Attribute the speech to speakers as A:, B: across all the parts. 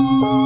A: Música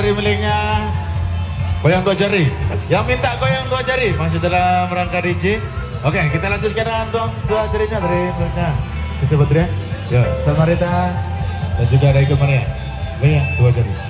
A: dari miliknya goyang dua jari. Yang minta goyang dua jari masih dalam rangka DJ. Oke, kita lanjutkan dengan dua, dua jarinya dari miliknya. Situ Badria. Ya, Samarita dan juga dari ke mana Goyang dua jari.